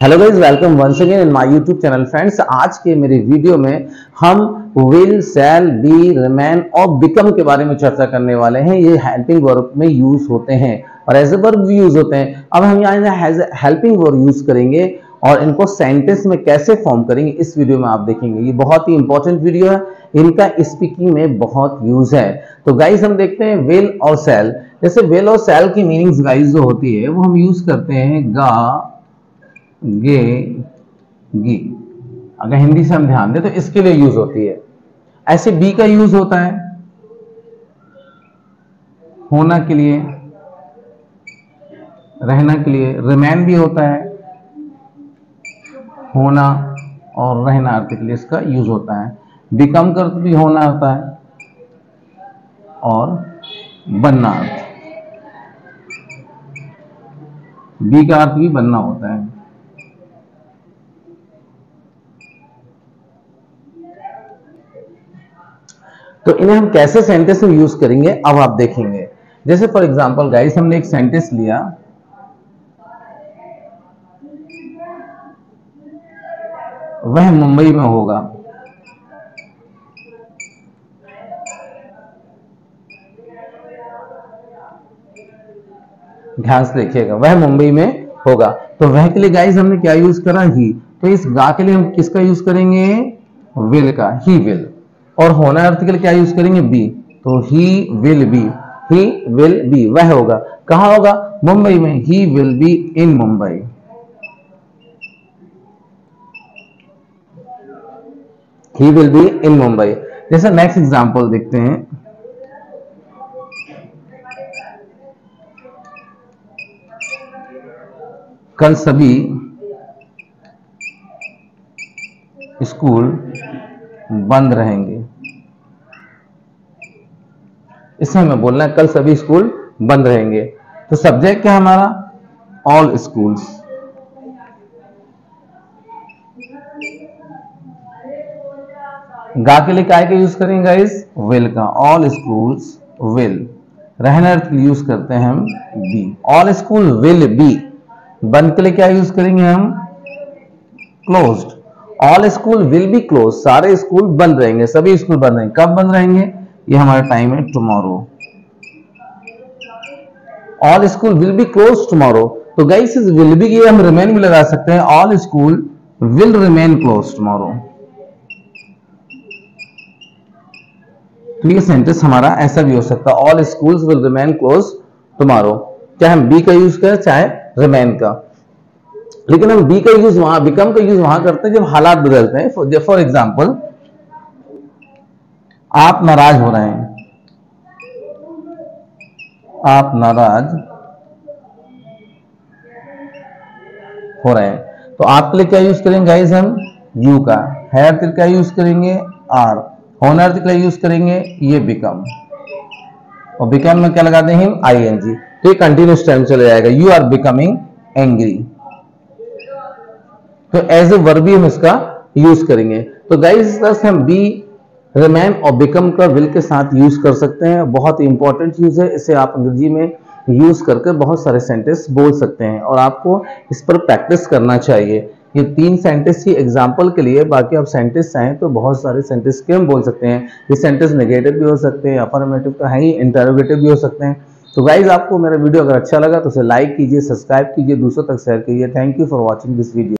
Hello guys welcome once again in my YouTube channel friends आज के मेरे video में हम विल सेल बी रिमेन और बिकम के बारे में चर्चा करने वाले हैं। ये हेल्पिंग वर्ब में यूज़ होते हैं और एज ए वर्ब भी यूज़ होते हैं। अब हम यहाँ हेल्पिंग वर्ब यूज़ करेंगे और इनको सेंटेंस में कैसे फॉर्म करेंगे, इस वीडियो में आप देखेंगे। ये बहुत ही इंपॉर्टेंट वीडियो है। इनका स्पीकिंग में बहुत यूज़ है। तो गाइज़ हम देखते हैं विल और सेल जैसे वेल और सेल की मीनिंग्स गाइज़ जो होती है, वो हम यूज़ करते हैं गा गे, गी। अगर हिंदी से हम ध्यान दें तो इसके लिए यूज़ होती है। ऐसे बी का यूज़ होता है। होना के लिए, रहना के लिए रिमैन भी होता है। होना और रहना अर्थ के लिए इसका यूज़ होता है। बिकम का अर्थ भी होना होता है और बनना अर्थ। बी का अर्थ भी बनना होता है। तो इन्हें हम कैसे सेंटेंस में यूज़ करेंगे, अब आप देखेंगे। जैसे फॉर एग्ज़ाम्पल गाइस हमने एक सेंटेंस लिया। वह मुंबई में होगा। ध्यान से देखिएगा, वह मुंबई में होगा। तो वह के लिए गाइस हमने क्या यूज़ करा? ही तो इस गा के लिए हम किसका यूज़ करेंगे? विल का ही विल और होना लिए क्या यूज़ करेंगे? बी तो he will be he will be वह होगा। कहा होगा? मुंबई में he will be in Mumbai. He will be in Mumbai. जैसे नेक्स्ट एग्जांपल देखते हैं। कल सभी स्कूल बंद रहेंगे। इसमें हमें बोलना है, कल सभी स्कूल बंद रहेंगे। तो सब्जेक्ट क्या हमारा? ऑल स्कूल्स गा के लिए क्या का यूज़ करेंगे इस विल का। ऑल स्कूल्स विल रहना अर्थ यूज़ करते हैं हम be all school will be बंद के लिए क्या यूज़ करेंगे हम? Closed all school will be close सारे स्कूल बंद रहेंगे। सभी स्कूल बंद रहेंगे। कब बंद रहेंगे? ये हमारा टाइम है tomorrow all school will be close tomorrow तो गाइस इस विल बी की हम रिमेन भी लगा सकते हैं। All school will remain close tomorrow तो ये सेंटेंस हमारा ऐसा भी हो सकता है। All schools will remain close tomorrow चाहे हम बी का यूज़ करें, चाहे रिमेन का। लेकिन हम बी का यूज़ वहाँ बिकम का यूज़ वहाँ करते हैं जब हालात बदलते हैं। फॉर एग्ज़ाम्पल आप नाराज़ हो रहे हैं। आप नाराज़ हो रहे हैं। तो आपके लिए क्या यूज़ करेंगे गाइस हम? यू का। है के क्या यूज़ करेंगे आर होनर के लिए यूज़ करेंगे ये बिकम और बिकम में क्या लगा देंगे आई एन जी तो ये कंटिन्यूस टाइम चले जाएगा। यू आर बिकमिंग एंग्री तो एज ए वर्बी हम इसका यूज़ करेंगे। तो गाइस इस हम बी रिमेन और बिकम का विल के साथ यूज़ कर सकते हैं। बहुत ही इंपॉर्टेंट यूज़ है, इसे आप अंग्रेज़ी में यूज़ करके बहुत सारे सेंटेंस बोल सकते हैं और आपको इस पर प्रैक्टिस करना चाहिए। ये तीन सेंटेंस की एग्ज़ाम्पल के लिए, बाकी आप सेंटेंस चाहें तो बहुत सारे सेंटेंस के हम बोल सकते हैं? ये सेंटेंस नेगेटिव भी हो सकते हैं अफर्मेटिव का है ही इंटरोगेटिव भी हो सकते हैं। तो गाइज़ आपको मेरा वीडियो अगर अच्छा लगा तो उसे लाइक कीजिए सब्सक्राइब कीजिए, दूसरों तक शेयर कीजिए। Thank you for watching this video